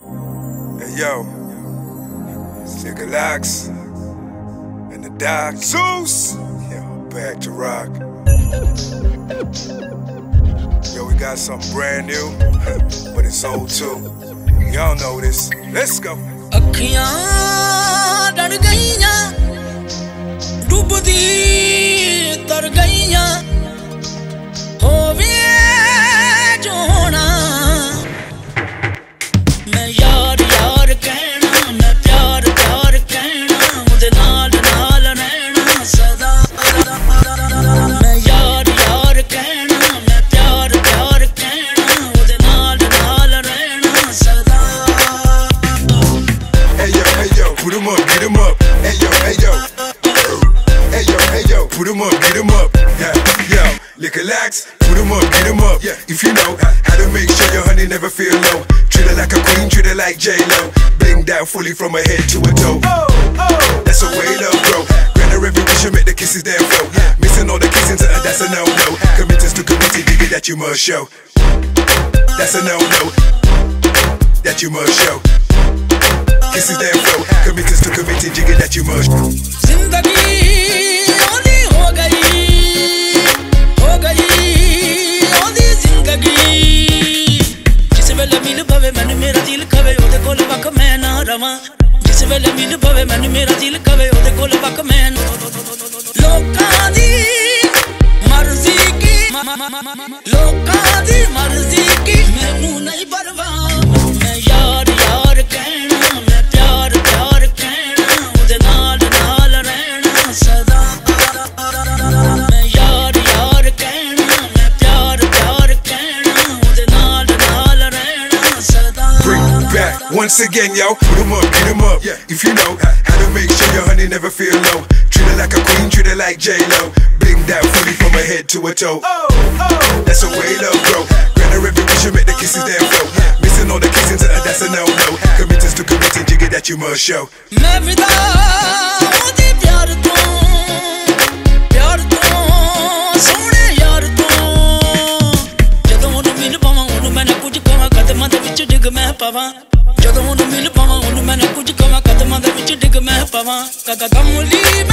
Hey yo, Sigalax and the Doc Zeus. Yeah, back to rock. Yo, we got something brand new, but it's old too. Y'all know this. Let's go. अखियां put 'em up, get 'em up. Yeah, yo, liquor lax, put 'em up, get 'em up. Yeah, if you know how to make sure your honey never feel low. Treat her like a queen, treat her like J-Lo. Bling down fully from her head to her toe. Oh, oh. That's the way love grow. Grant her every wish and make the kisses damn flow. Missing all the kissing to her, that's a no-no. Committed to committed, dig that you must show. That's a no-no. That you must show. Kisses damn flow. Committed to committed, jiggy that you must. ਦਿਲ ਕਵੇ, ਉਹਦੇ ਕੋਲ ਵਕ ਮੈਂ ਨਾ ਰਵਾਂ। ਜਿਸ ਵੇਲੇ ਮਿਲ ਪਵੇ, ਮੈਨੂੰ ਮੇਰਾ ਦਿਲ ਖਵੇ ਉਹਦੇ ਕੋਲ ਵਕ ਮੈਂ ਨਾ- ਲੋਕਾਂ ਦੀ ਮਰਜ਼ੀ ਕੀ ਲੋਕਾਂ ਦੀ ਮਰਜ਼ੀ ਕੀ, ਮੈਨੂੰ ਨਹੀਂ ਪਰਵਾਹ। Once again, yo. Put 'em up, get 'em up. Yeah, if you know how to make sure your honey never feel low. Treat her like a queen, treat her like J-Lo. Bling that fully from her head to her toe. Oh, oh. that's the way love grow. Grant her every wish and make the kisses damn flow. Missing all the kissing to her, that's a no-no. Committed to committed, jiggy that you must show. ਮੈਂ ਜਦੋਂ ਉਹਨੂੰ ਮਿਲ ਪਾਵਾਂ, ਉਹਨੂੰ ਮੈਂ ਨਾ ਕੁਝ ਕਵਾਂ, ਕਦਮਾਂ ਦੇ ਵਿੱਚ ਡਿੱਗ ਮੈਂ ਪਾਵਾਂ। ਕਦਾ ਗਮ